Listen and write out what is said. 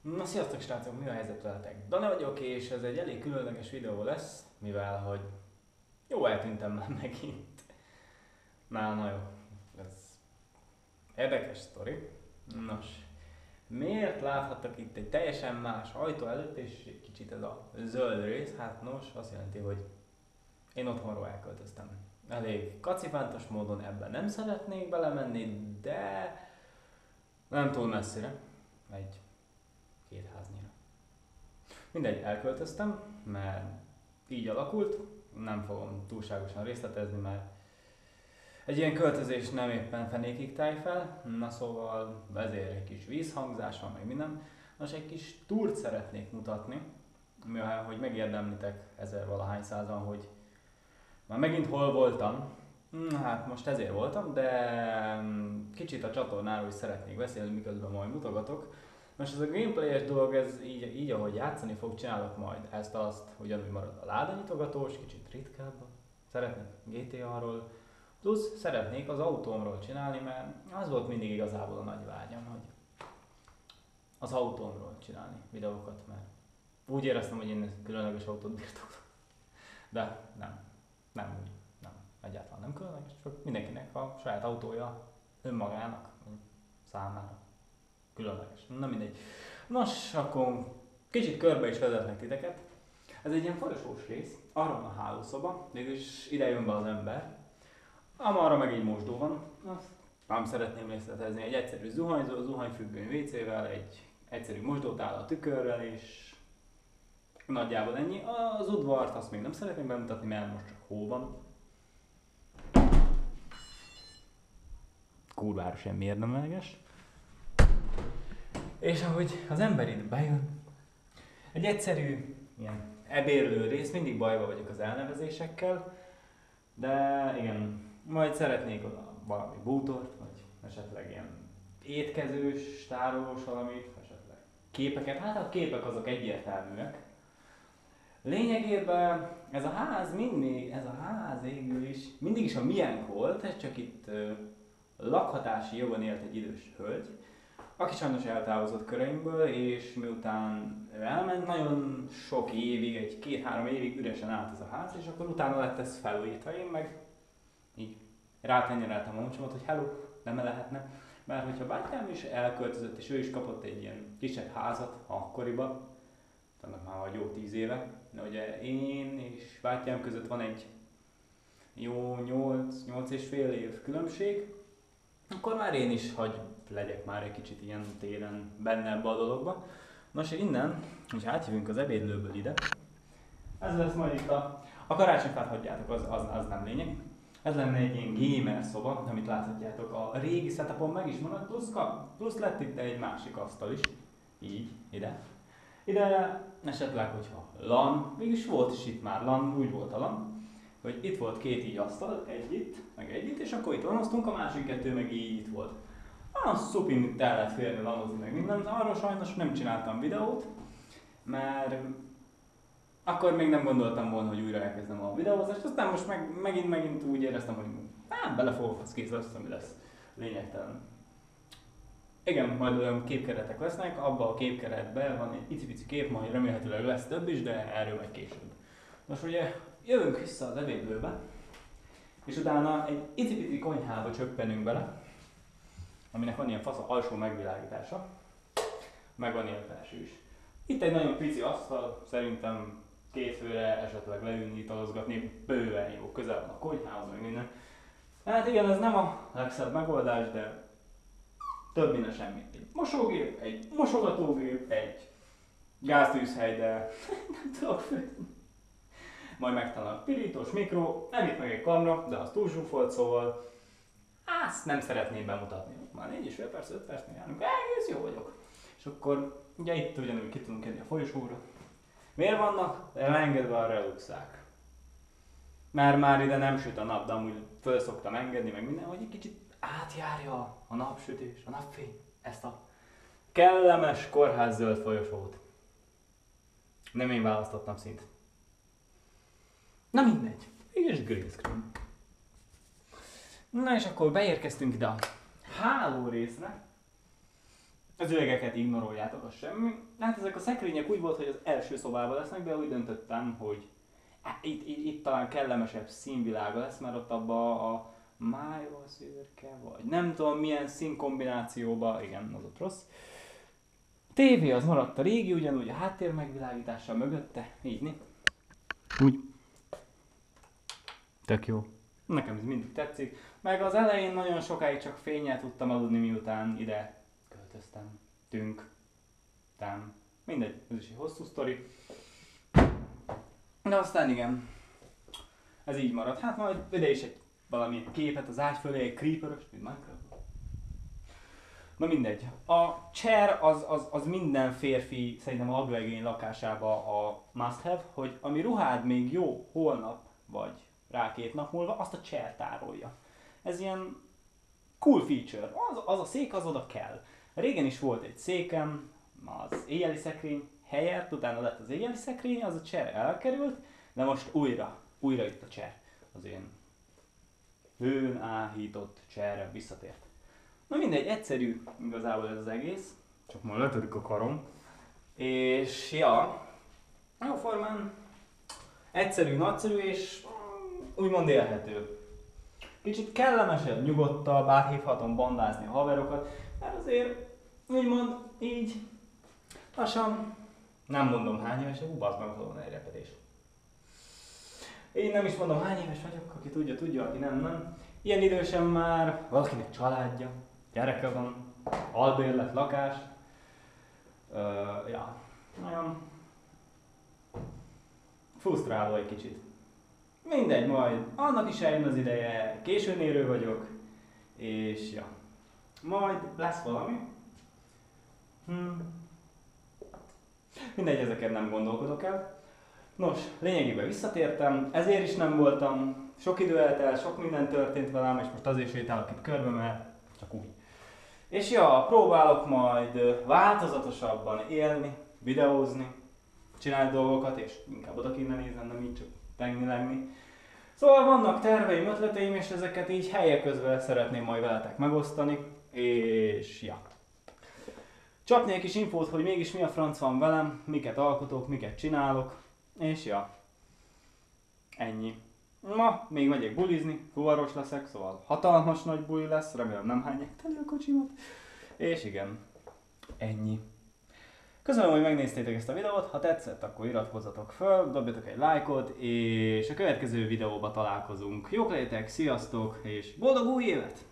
Na sziasztok srácok, mi a helyzet veletek? Dani vagyok, és ez egy elég különleges videó lesz, mivel hogy jó eltűntem már megint. Na, na jó, ez érdekes sztori. Nos, miért láthattak itt egy teljesen más ajtó előtt, és kicsit ez a zöld rész? Hát nos, azt jelenti, hogy én otthonról elköltöztem. Elég kacifántos módon ebben nem szeretnék belemenni, de nem túl messzire. Egy két háznyira. Mindegy, elköltöztem, mert így alakult, nem fogom túlságosan részletezni, mert egy ilyen költözés nem éppen fenékig táj fel, na szóval ezért egy kis vízhangzás van, meg minden. Most egy kis túrt szeretnék mutatni, mivel hogy megérdemlitek ezer valahány százan, hogy már megint hol voltam, Hát most ezért voltam, de kicsit a csatornáról is szeretnék beszélni, miközben majd mutogatok. Most ez a gameplayes dolog, ez így, így ahogy játszani fog, csinálok majd ezt-azt, ugyanúgy marad a ládanyitogatós, kicsit ritkább. Szeretnék GTA-ról, plusz szeretnék az autómról csinálni, mert az volt mindig igazából a nagy vágyam, hogy az autómról csinálni videókat, mert úgy éreztem, hogy én különleges autót birtoklok. De nem, nem úgy, nem, egyáltalán nem különleges, csak mindenkinek a saját autója önmagának, számára különleges. Na mindegy. Nos, akkor kicsit körbe is vezetnek titeket. Ez egy ilyen folyosós rész, arra van a hálószoba, mégis ide jön be az ember. Amarra meg egy mosdó van, azt nem szeretném részletezni, egy egyszerű zuhanyzó, zuhanyfüggöny WC-vel, egy egyszerű mosdót áll a tükörrel, és nagyjából ennyi. Az udvart azt még nem szeretném bemutatni, mert most csak hó van. Kurvára semmi érdemleges. És ahogy az ember itt bejön, egy egyszerű ilyen ebérlő rész, mindig bajba vagyok az elnevezésekkel, de igen, majd szeretnék oda valami bútort, vagy esetleg ilyen étkezős, tárolós valamit, esetleg képeket, hát a képek azok egyértelműek. Lényegében ez a ház mindig, ez a ház végül is, mindig is a milyen volt, ez csak itt uh, lakhatási jogon élt egy idős hölgy, aki sajnos eltávozott köreinkből, és miután elment, nagyon sok évig, egy két-három évig üresen állt ez a ház, és akkor utána lett ez felújítva. Én meg így rátenyereltem a muncsomat, hogy hello, nem lehetne. Mert hogyha bátyám is elköltözött, és ő is kapott egy ilyen kisebb házat akkoriban, annak már jó tíz éve, de ugye én és bátyám között van egy jó nyolc, nyolc és fél év különbség, akkor már én is hagy legyek már egy kicsit ilyen téren benne ebbe a dologba. Nos, innen, hogy átjövünk az ebédlőből ide, ez lesz majd itt a, a karácsonyfát hagyjátok, az, az, az nem lényeg. Ez lenne egy ilyen gamer szoba, amit láthatjátok. A régi setupon meg is maradt, plusz, plusz lett itt egy másik asztal is. Így, ide. Ide esetleg, hogyha LAN, mégis volt is itt már LAN, úgy volt a LAN, hogy itt volt két így asztal, egy itt, meg egy itt, és akkor itt lanoztunk, a másik kettő meg így itt volt. Ah, szupin el lehet férni lanozni meg minden, arról sajnos nem csináltam videót, mert akkor még nem gondoltam volna, hogy újra elkezdem a videózást, aztán most meg, megint, megint úgy éreztem, hogy hát bele fogok, az kész lesz, ami lesz lényegtelen. Igen, majd olyan képkeretek lesznek, abban a képkeretben van egy icipici kép, majd remélhetőleg lesz több is, de erről majd később. Most ugye jövünk vissza az ebédlőbe, és utána egy icipici konyhába csöppenünk bele, aminek van ilyen fasz alsó megvilágítása, meg van ilyen felső is. Itt egy nagyon pici asztal, szerintem két főre esetleg leülni, italozgatni, bőven jó, közel van a konyhához, meg minden. Hát igen, ez nem a legszebb megoldás, de több minden semmi. Egy mosógép, egy mosogatógép, egy gáztűzhely, de nem tudok főzni. Majd megtalálok pirítós mikro, nem itt meg egy kamera, de az túl zsúfolt, szóval azt nem szeretném bemutatni. Már négy és fél perc, öt percnél járunk, egész jó vagyok. És akkor ugye itt ugyanúgy ki tudunk kenni a folyosóra. Miért vannak elengedve a reluxák? Mert már ide nem süt a nap, de amúgy föl szoktam engedni, meg minden, hogy egy kicsit átjárja a napsütés, a napfény, ezt a kellemes kórház zöld folyosót. Nem én választottam szint. Na mindegy, és green screen. Na és akkor beérkeztünk ide a háló részre. Az üvegeket ignoroljátok, az semmi. Hát ezek a szekrények úgy volt, hogy az első szobában lesznek, de úgy döntöttem, hogy itt, itt, itt talán kellemesebb színvilága lesz, mert ott abba a májva szürke, vagy nem tudom milyen színkombinációba, igen, az ott rossz. TV az maradt a régi, ugyanúgy a háttér megvilágítással mögötte, így né? Úgy. Tök jó. Nekem ez mindig tetszik. Meg az elején nagyon sokáig csak fényel tudtam aludni, miután ide költöztem. Tünk. Tám. Mindegy, ez is egy hosszú sztori. De aztán igen. Ez így maradt. Hát majd ide is egy valami képet az ágy fölé, egy creeper mint Minecraft. Na mindegy. A chair az, az, az minden férfi szerintem a laglegény lakásába a must have, hogy ami ruhád még jó holnap, vagy rá két nap múlva, azt a chair tárolja. Ez ilyen cool feature. Az, az a szék az oda kell. Régen is volt egy székem, az éjjeli szekrény helyett, utána lett az éjjeli szekrény, az a chair elkerült, de most újra, újra itt a chair. Az én hőn áhított chairre visszatért. Na mindegy, egyszerű igazából ez az egész, csak majd letörik a karom. És ja, jó formán egyszerű, nagyszerű és úgymond élhető. Kicsit kellemesebb, nyugodtabb, áthívhatom bandázni a haverokat, mert azért úgymond így lassan nem mondom hány éves, ú, bazd meg, van egy repedés. Én nem is mondom hány éves vagyok, aki tudja, tudja, aki nem, nem. Ilyen idősen már valakinek családja, gyereke van, albérlet, lakás. Uh, ja, nagyon frusztráló egy kicsit. Mindegy, majd annak is eljön az ideje, későn érő vagyok, és ja, majd lesz valami. Hmm. Mindegy, ezeket nem gondolkodok el. Nos, lényegében visszatértem, ezért is nem voltam, sok idő eltelt, sok minden történt velem, és most azért sétálok itt körbe, mert csak úgy. És ja, próbálok majd változatosabban élni, videózni, csinálni dolgokat, és inkább oda kéne nézni, nem így csak tenni lenni. Szóval vannak terveim, ötleteim, és ezeket így helyek közben szeretném majd veletek megosztani, és ja. Csapni egy kis infót, hogy mégis mi a franc van velem, miket alkotok, miket csinálok, és ja. Ennyi. Ma még megyek bulizni, fuvaros leszek, szóval hatalmas nagy buli lesz, remélem nem hányják teli a kocsimat. És igen, ennyi. Köszönöm, hogy megnéztétek ezt a videót, ha tetszett, akkor iratkozzatok föl, dobjatok egy lájkot, és a következő videóban találkozunk. Jók legyetek, sziasztok, és boldog új évet!